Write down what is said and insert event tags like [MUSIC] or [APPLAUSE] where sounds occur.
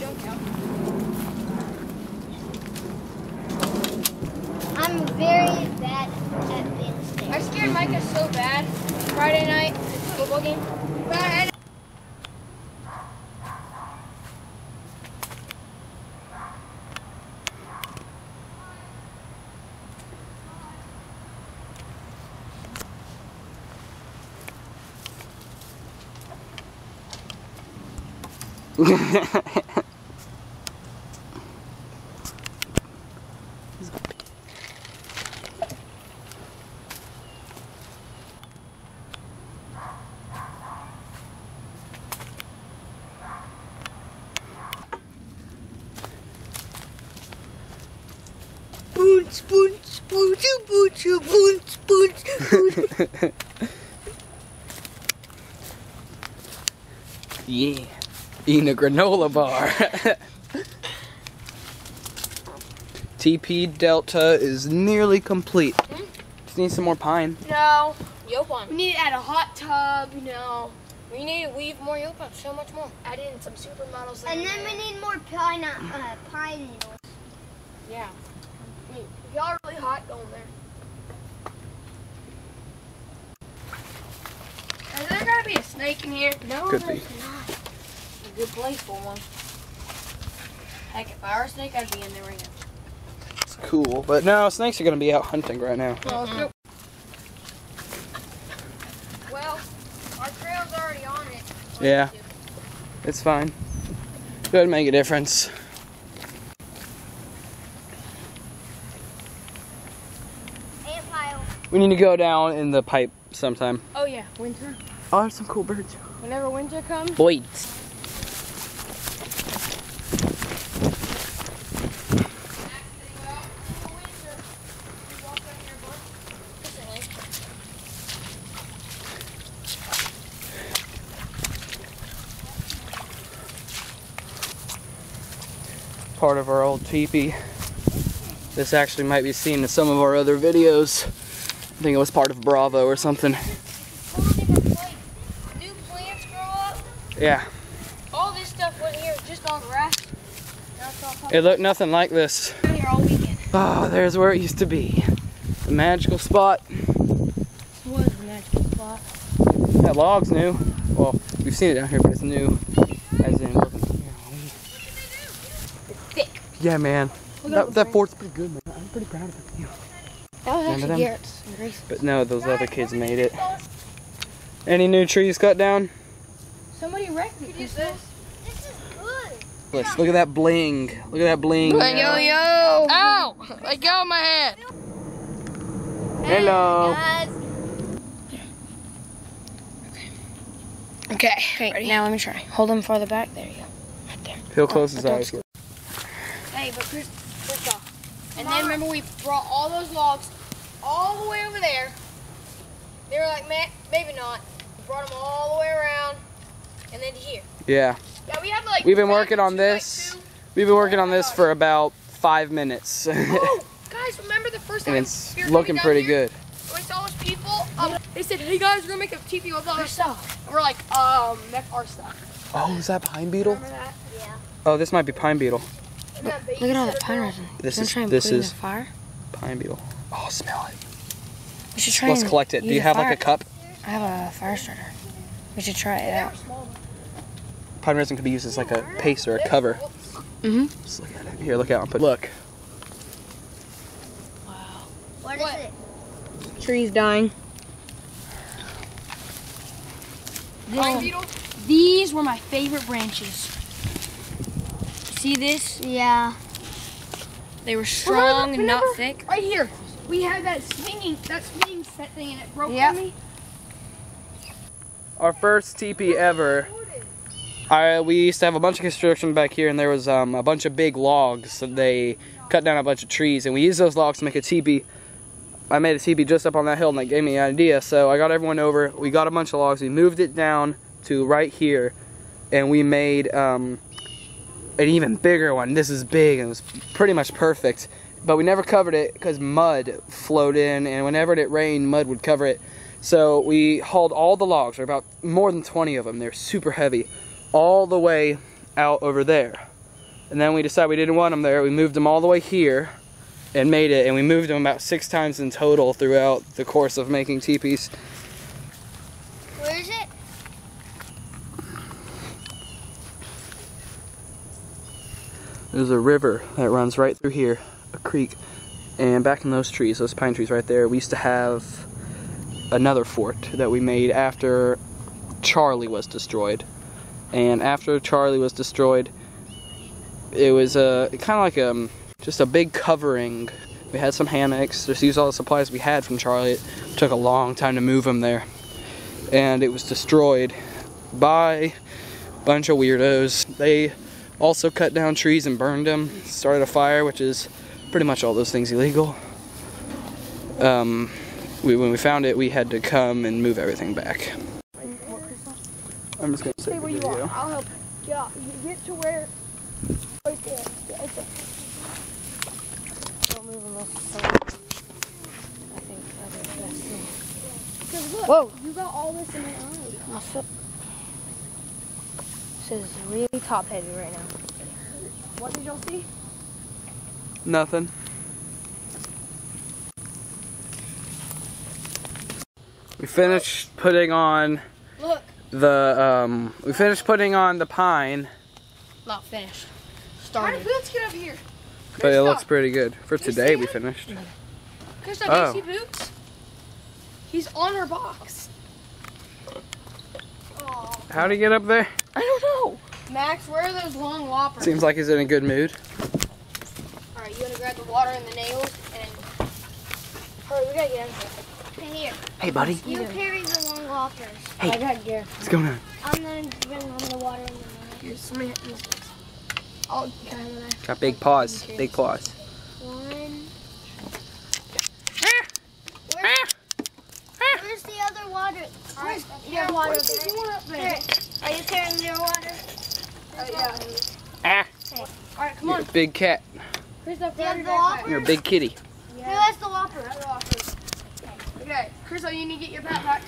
junk out. I'm very bad at being scared. I scared. scared Micah so bad Friday night football game. Friday Boons, [LAUGHS] [LAUGHS] yeah. Eating a granola bar. [LAUGHS] Teepee Delta is nearly complete. Just need some more pine. No. Yaupon. We need to add a hot tub, you know. We need to weave more Yaupon, so much more. Add in some supermodels. And then we need more pine, uh, pine needles. Yeah. I mean, y'all really hot going there. Is there gotta be a snake in here? No, Could there's be. not. A good place for one. Heck, if I were a snake, I'd be in there right now. It's cool. But no, snakes are going to be out hunting right now. Well, let's. Well, our trail's already on it. Yeah. It's fine. Doesn't make a difference. Ant pile. We need to go down in the pipe sometime. Oh yeah, winter. Oh, there's some cool birds. Whenever winter comes. Boyd. Part of our old teepee. This actually might be seen in some of our other videos. I think it was part of Bravo or something. New plants grow up. Yeah, All this stuff went here just on grass. It looked nothing like this. Here all weekend. Oh, there's where it used to be. The magical spot. Was a magical spot. That log's new. Well, we've seen it down here, but it's new. As in, looking. thick. Yeah, man. Look That, that fort's pretty good, man. I'm pretty proud of it. Yeah. That was Remember actually? Garrett's. But no, those other kids made it. Any new trees cut down? Somebody wrecked it. Use this. This is good. Let's look at that bling. Look at that bling. yo yo! Ow! Let go of my head. Hello. Guys, Okay. Okay. Now let me try. Hold him farther back. There you go. Right there. He'll close his eyes. squeeze. Hey, but Chris, first off. And then remember we brought all those logs all the way over there. They were like, man, maybe not. We brought them all the way around, and then to here. Yeah. Yeah, we had like. We've been working on this. We've been working on this for about five minutes. [LAUGHS] Oh, [LAUGHS] guys, remember the first time and it's we looking pretty here? good. We saw those people. Um, they said, "Hey guys, we're gonna make a TV with all our stuff." And we're like, "Um, that's our stuff." Oh, is that pine beetle? Remember that? yeah. Oh, this might be pine beetle. And Look at all that pine resin. This You wanna is- try and this put it in is- fire? Pine beetle. Oh, smell it. We should try Let's and collect it. Do you have like a cup? I have a fire starter. We should try it They out. Were small. Pine resin could be used as like a paste or a cover. Mm-hmm. Just look at it. Here, look out and put. Look. What is What? it? Trees dying. Pine beetle. These were my favorite branches. See this? Yeah. They were strong and not remember? thick. Right here, we had that swinging, that swinging set thing, and it broke Yep. on me. Our first teepee ever. I, we used to have a bunch of construction back here, and there was um, a bunch of big logs. They cut down a bunch of trees, and we used those logs to make a teepee. I made a teepee just up on that hill, and that gave me an idea. So I got everyone over. We got a bunch of logs. We moved it down to right here, and we made um, an even bigger one. This is big, and it was pretty much perfect. But we never covered it because mud flowed in, and whenever it rained, mud would cover it. So we hauled all the logs, or about more than 20 of them. They're super heavy, all the way out over there. And then we decided we didn't want them there. We moved them all the way here and made it. And we moved them about six times in total throughout the course of making teepees. Where is it? There's a river that runs right through here, a creek. And back in those trees, those pine trees right there, we used to have another fort that we made after Charlie was destroyed. And after Charlie was destroyed, it was a kind of like um just a big covering. We had some hammocks. Just used all the supplies we had from Charlie. It took a long time to move them there, and it was destroyed by a bunch of weirdos. They also cut down trees and burned them. Started a fire, which is pretty much all those things illegal. Um, we, when we found it, we had to come and move everything back. I'm just gonna Stay where you are. I'll help. Get out. You get to where. Right there. Right there. Don't move unless it's I think that's the best thing. Because look, Whoa. you got all this in your eye. My foot. This is really top heavy right now. What did y'all see? Nothing. We finished putting on. The um we finished putting on the pine, Not finished. How Started. did Boots get up here? but it looks pretty good. For today we finished. Kristoff, Oh. do you see Boots? He's on her box. How'd he get up there? I don't know. Max, where are those long whoppers? Seems like he's in a good mood. Alright, you wanna grab the water and the nails and hurry, we gotta get out of here. Here. Hey buddy, You carry the long walkers. Hey. I got gear. what's going on? I'm gonna bring on the water in the. Here's some of. Oh, can I have a knife? Got big paws. Big paws. One. Ah! Ah! Ah! Where's the other water? Where's your water? What is he doing up there? Here. Are you carrying your water? Oh, yeah. Ah, Alright, come you're on. a big cat. Kristoff, Do you have grab your the backpack. whopper? You're a big kitty. Who has the whopper? Okay, Kristoff, you need to get your backpack.